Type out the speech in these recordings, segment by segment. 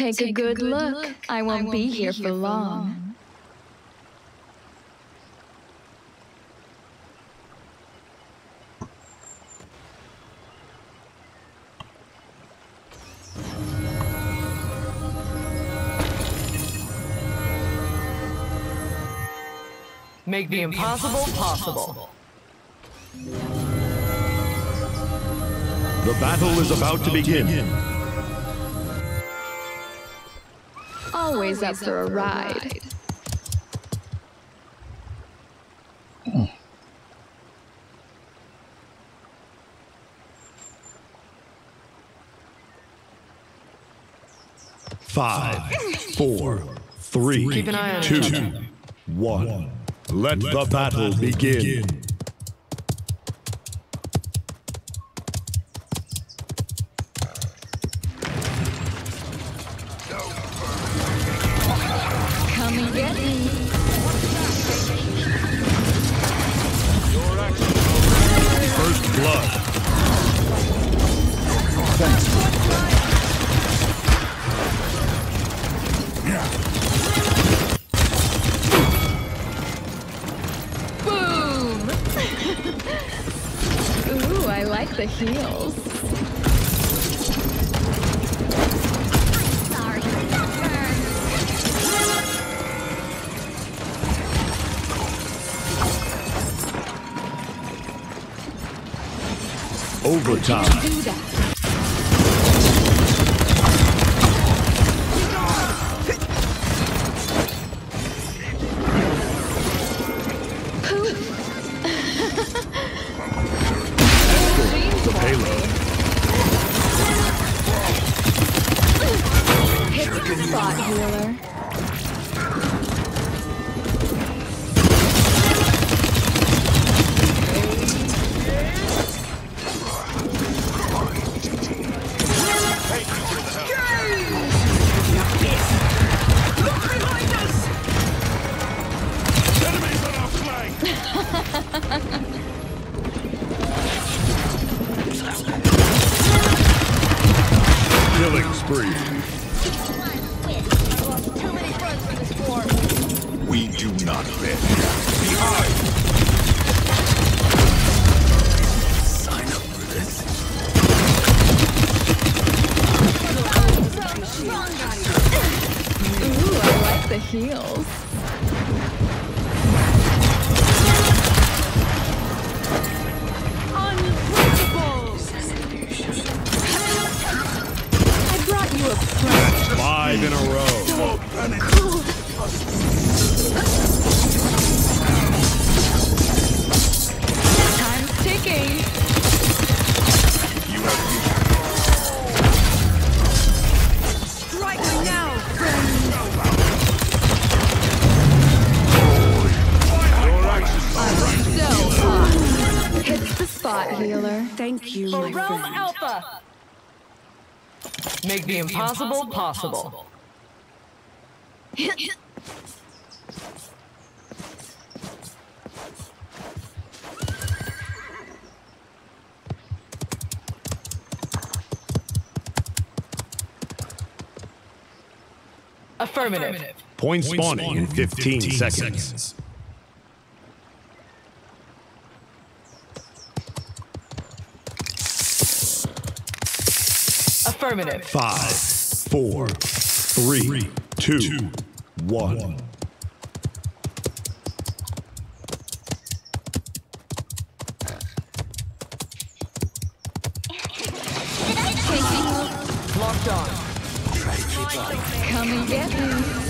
Take, a good, look. I won't, be, here, for long. Make the impossible possible. The battle is about to begin. Always up for a ride. Five, four, three, Keep an eye on two, each other. one. Let the battle begin. I like the heels. Overtime. Spot, healer. Killing spree. Like the. I brought you a present. Five in a row. Spot, healer. Thank you, my Rome friend. Alpha! Make the impossible possible. Affirmative. Point spawning in 15 seconds. Affirmative. Five, four, three, two, one. Locked on. Come and get me.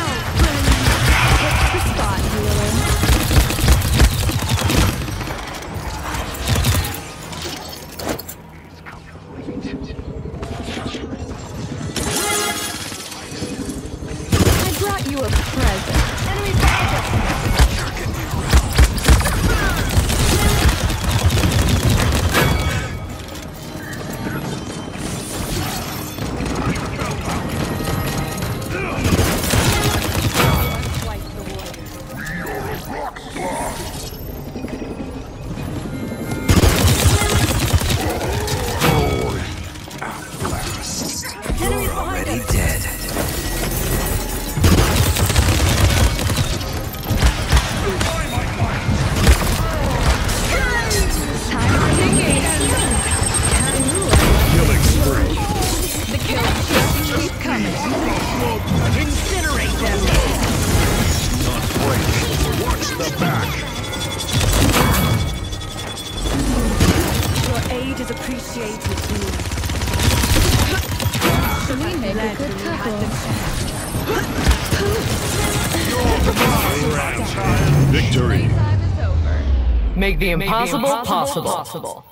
you a present. Appreciated here. We make a good couple. Victory. Time is over. Make the impossible possible.